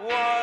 Whoa.